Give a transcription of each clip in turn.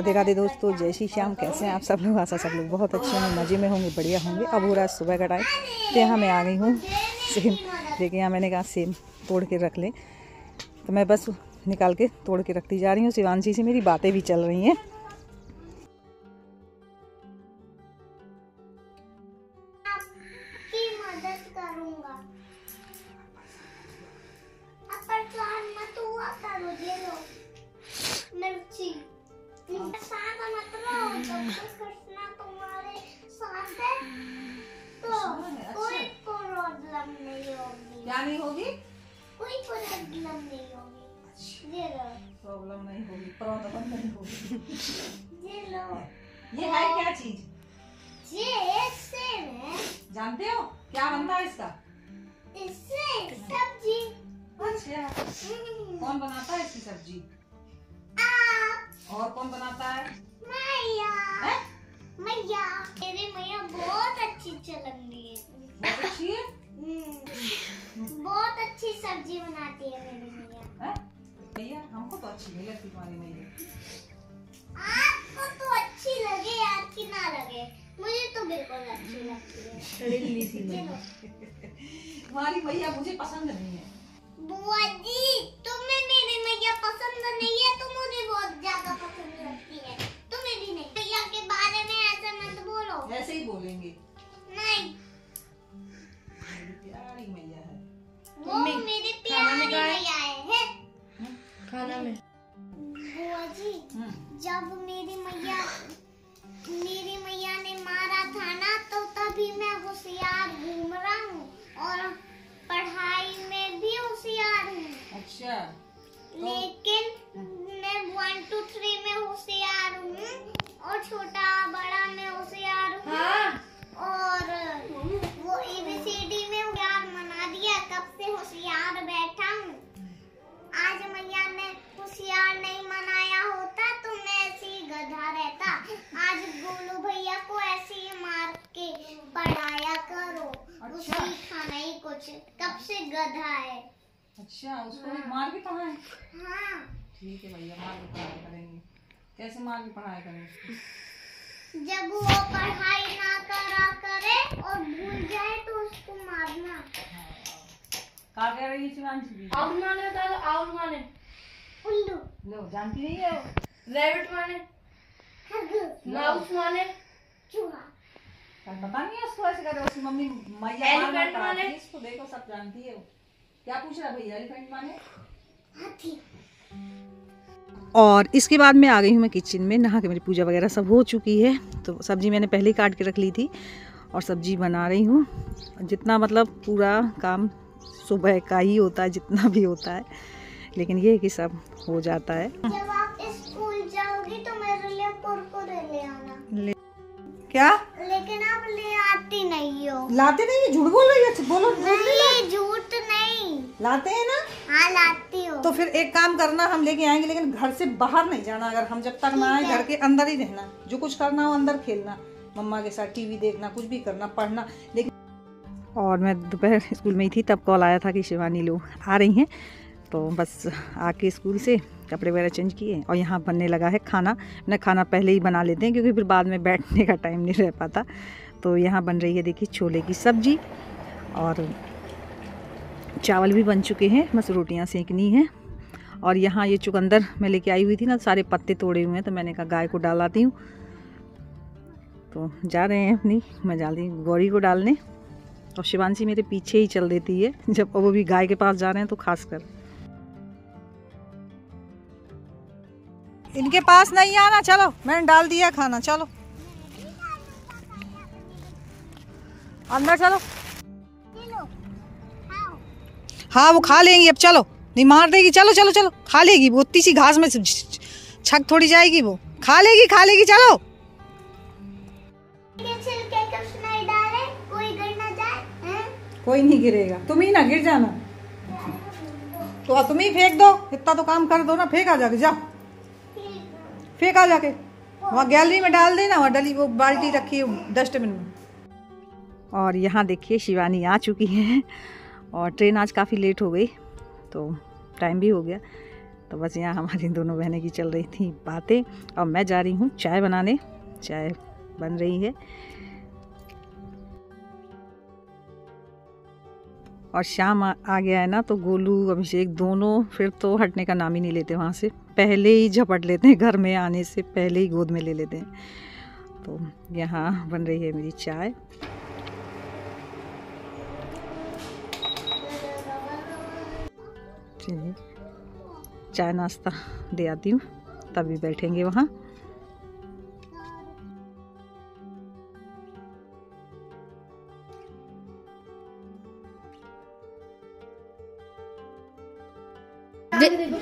राधे राधे दोस्तों, जय श्री श्याम। कैसे हैं आप सब लोग? आशा सब लोग बहुत अच्छे होंगे, मज़े में होंगे, बढ़िया होंगे। अब हो रहा है सुबह का टाइम। तो यहाँ मैं आ गई हूँ। सेम, देखिए यहाँ मैंने कहा सेम तोड़ के रख लें। तो मैं बस निकाल के तोड़ के रखती जा रही हूँ। शिवानशी से मेरी बातें भी चल रही हैं। ये लो ये है क्या चीज़? ये सेब है जानते हो? क्या बनता है इसका? इससे सब्ज़ी अच्छा। कौन बनाता है इसकी सब्ज़ी? आप और कौन बनाता है? मैया हैं? मैया मेरे मैया बहुत अच्छी चलती है। बहुत अच्छी है बहुत अच्छी सब्ज़ी बनाती है मेरी मैया? भैया हमको तो अच्छी नहीं लगती तुम्हारी मैया आपको तो अच्छी लगे यार कि ना लगे? मुझे तो बिल्कुल अच्छी लगती है। तुम्हारी मैया मुझे पसंद नहीं है। बुआ जी तुम्हें मेरी मैया पसंद नहीं है तो मुझे बहुत ज़्यादा पसंद लगती है। तुम्हें भी नहीं। मैया के बारे में ऐसे मत बोलो। ऐसे ही बोलेंगे। नहीं। मेरी प्यारी मैया है। वो मेरी जब मेरी मैया मेरी मैया ने मारा था ना तो तभी मैं होशियार घूम रहा हूँ और पढ़ाई में भी होशियार हूँ। अच्छा तो... लेकिन मैं वन टू थ्री में होशियार हूँ और छोटा बड़ा में होशियार हूँ हाँ और वो एबीसीडी में होशियार मना दिया कब से होशियार बैठा हूँ आज मैया ने होशियार नहीं मनाया होता तो मैं ऐसे ही गधा रहता आज गोलू भैया को ऐसे ही मार के पढ़ाया करो अच्छा। उसी खाना ही कुछ कब से गधा है। अच्छा उसको भी मार भी पढ़ाए? हाँ। ठीक है भैया मार भी पढ़ाई करेंगे। कैसे मार भी पढ़ाई करेंगे जब वो पढ़ाई ना करा करे और भूल जाए तो उसको मारना। कहा कह रही है शिवांशी जी। आउट माने बता दो आउट माने उल्लू। लो जानती नहीं है वो? रैबिट माने माउस माने चूहा। पता नहीं उसको ऐसे कर उसकी मम्मी मैया पढ़ाती माने? इसको देखो सब जानती है वो। क्या पूछ रहा भैया एलिफेंट माने हाथी। और इसके बाद मैं आ गई हूँ मैं किचन में नहा के मेरी पूजा वगैरह सब हो चुकी है। तो सब्ज़ी मैंने पहले ही काट के रख ली थी और सब्ज़ी बना रही हूँ। जितना मतलब पूरा काम सुबह का ही होता है जितना भी होता है। लेकिन ये कि सब हो जाता है। जब आप स्कूल जाओगी तो मेरे लिए कुरकुरे ले आना। क्या? लेकिन आप ले आती नहीं हो। लाते नहीं झूठ बोल रही है? बोलो नहीं झूठ नहीं। लाते हैं ना? हाँ लाती हो। तो फिर एक काम करना हम लेके आएँगे लेकिन घर से बाहर नहीं जाना अगर हम जब तक ना आए घर के अंदर ही रहना। जो कुछ करना हो अंदर खेलना। मम्मा के साथ टीवी देखना कुछ भी करना पढ़ना। लेकिन और मैं दोपहर स्कूल में ही थी तब कॉल आया था कि शिवानी लोग आ रही हैं। तो बस आके स्कूल से कपड़े वगैरह चेंज किए और यहाँ बनने लगा है खाना। मैं खाना पहले ही बना लेते हैं क्योंकि फिर बाद में बैठने का टाइम नहीं रह पाता। तो यहाँ बन रही है देखिए छोले की सब्ज़ी और चावल भी बन चुके हैं। बस रोटियाँ सेकनी हैं। और यहाँ ये चुकंदर मैं लेके आई हुई थी ना, सारे पत्ते तोड़े हुए हैं तो मैंने कहा गाय को डालाती हूँ। तो जा रहे हैं अपनी, मैं जा रही हूँ, गौरी को डालने। और शिवांशी मेरे पीछे ही चल देती है। जब वो भी गाय के पास जा रहे हैं तो खास कर इनके पास नहीं आना, चलो, मैंने डाल दिया खाना, चलो। अंदर चलो। हाँ वो खा लेंगी, अब चलो। नहीं मार देगी, चलो चलो चलो, खा लेगी, वो उतनी सी घास में छक थोड़ी जाएगी वो। खा लेगी खा लेगी, चलो। कोई कोई नहीं गिरेगा, तुम ही ना, गिर जाना। तो तुम ही फेंक दो, इतना तो काम कर दो ना, फेंक आ जाके जाओ फेंक जाके। वहाँ गैलरी में डाल देना, वहाँ डली वो बाल्टी रखी है डस्टबिन में। और यहाँ देखिए शिवानी आ चुकी है और ट्रेन आज काफ़ी लेट हो गई तो टाइम भी हो गया। तो बस यहाँ हमारी दोनों बहनें की चल रही थी बातें। और मैं जा रही हूँ चाय बनाने। चाय बन रही है। और शाम आ गया है ना तो गोलू, अभिषेक दोनों फिर तो हटने का नाम ही नहीं लेते वहाँ से। पहले ही झपट लेते हैं, घर में आने से पहले ही गोद में ले लेते हैं। तो यहाँ बन रही है मेरी चाय। चाय नाश्ता दे आती हूँ, तभी बैठेंगे वहाँ।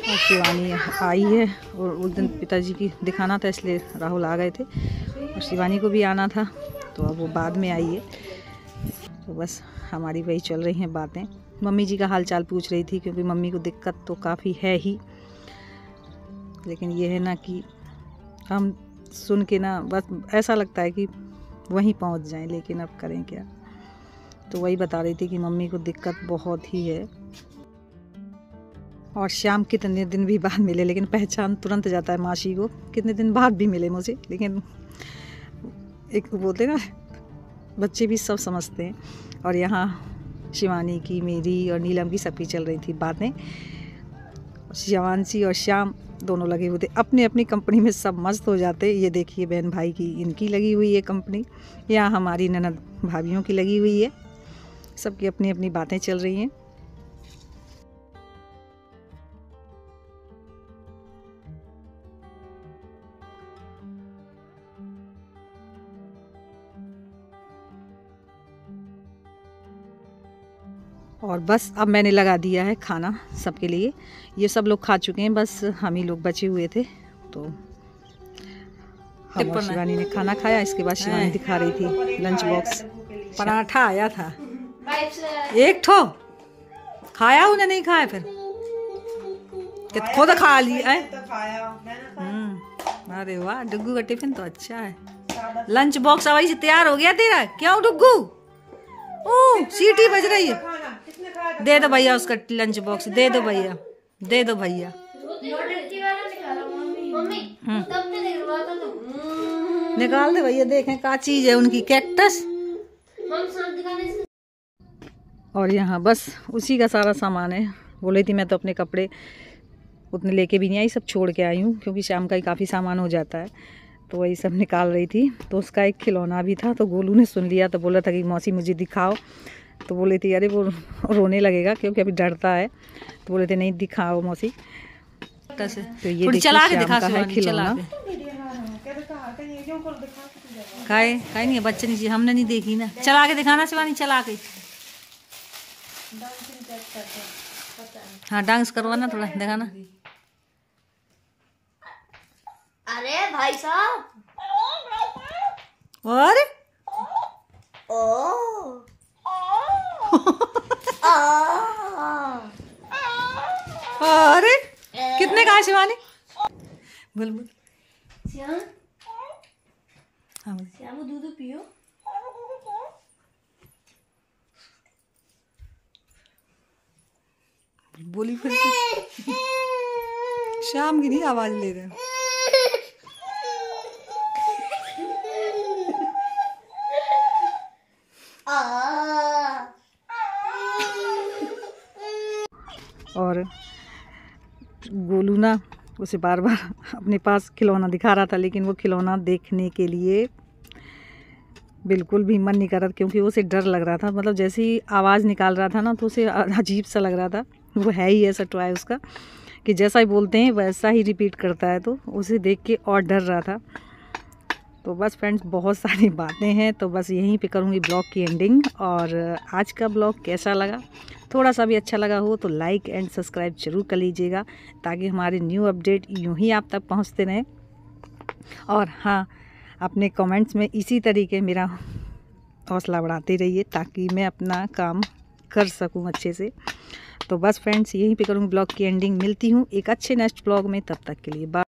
और शिवानी आई है और उस दिन पिताजी की दिखाना था, इसलिए राहुल आ गए थे। और शिवानी को भी आना था तो अब वो बाद में आई है। तो बस हमारी वही चल रही हैं बातें। मम्मी जी का हाल चाल पूछ रही थी, क्योंकि मम्मी को दिक्कत तो काफ़ी है ही। लेकिन ये है ना कि हम सुन के ना, बस ऐसा लगता है कि वहीं पहुँच जाएँ, लेकिन अब करें क्या? तो वही बता रही थी कि मम्मी को दिक्कत बहुत ही है। और शाम कितने दिन भी बाद मिले, लेकिन पहचान तुरंत जाता है मासी को। कितने दिन बाद भी मिले मुझे, लेकिन एक बोलते ना, बच्चे भी सब समझते हैं। और यहाँ शिवानी की, मेरी और नीलम की सबकी चल रही थी बातें। शिवानसी और श्याम दोनों लगे हुए थे। अपनी अपनी कंपनी में सब मस्त हो जाते ये देखिए बहन भाई की, इनकी लगी हुई है कंपनी। यहाँ हमारी ननद भाभीियों की लगी हुई है। सबकी अपनी अपनी बातें चल रही हैं। और बस अब मैंने लगा दिया है खाना सबके लिए। ये सब लोग खा चुके हैं बस हम ही लोग बचे हुए थे तो हम शिवानी ने खाना खाया इसके बाद शिवानी दिखा रही थी लंच बॉक्स पराठा आया था। एक ठो। खाया उन्हें नहीं खाया फिर? खुद खा लिया है? हम्म, अरे वाह डुग्गू का टिफ़िन तो अच्छा है। लंच बॉक्स अवैसे तैयार हो गया तेरा? क्यों डुग्गू? ओ सीटी बज रही है। दे दो भैया उसका लंच बॉक्स दे दो भैया दे दो भैया। निकाला दे भैया देखें क्या चीज़ है उनकी कैक्टस और यहाँ बस उसी का सारा सामान है। बोली थी मैं तो अपने कपड़े उतने लेके भी नहीं आई सब छोड़ के आई हूँ क्योंकि शाम का ही काफ़ी सामान हो जाता है। तो वही सब निकाल रही थी। तो उसका एक खिलौना भी था तो गोलू ने सुन लिया तो बोला था कि मौसी मुझे दिखाओ। तो बोले थे अरे वो रोने लगेगा क्योंकि अभी डरता है। तो बोले थे नहीं दिखाओ मौसी। तो ये चला के दिखा है खिलौना। खाए खाए नहीं बच्चे नहीं हमने नहीं देखी ना। चला के दिखाना शिवानी चला के। हाँ डांस करवाना थोड़ा दिखाना। अरे भाई साहब। और? ओ। अरे कितने का है शिवानी? बोल बोल। श्याम? हाँ श्याम दूध पियो। बोली फिर से। शाम की नहीं आवाज़ ले रहे। और गोलू ना उसे बार बार अपने पास खिलौना दिखा रहा था, लेकिन वो खिलौना देखने के लिए बिल्कुल भी मन नहीं कर रहा क्योंकि उसे डर लग रहा था। मतलब जैसे ही आवाज़ निकाल रहा था ना तो उसे अजीब सा लग रहा था। वो है ही ऐसा टॉय उसका, कि जैसा ही बोलते हैं, वैसा ही रिपीट करता है तो उसे देख के और डर रहा था। तो बस फ्रेंड्स, बहुत सारी बातें हैं तो बस यहीं पे करूँगी ब्लॉग की एंडिंग। और आज का ब्लॉग कैसा लगा? थोड़ा सा भी अच्छा लगा हो तो लाइक एंड सब्सक्राइब ज़रूर कर लीजिएगा, ताकि हमारे न्यू अपडेट यूँ ही आप तक पहुँचते रहें। और हाँ अपने कमेंट्स में इसी तरीके मेरा हौसला बढ़ाते रहिए, ताकि मैं अपना काम कर सकूँ अच्छे से। तो बस फ्रेंड्स, यहीं पे करूँगी ब्लॉग की एंडिंग। मिलती हूँ एक अच्छे नेक्स्ट ब्लॉग में, तब तक के लिए बाय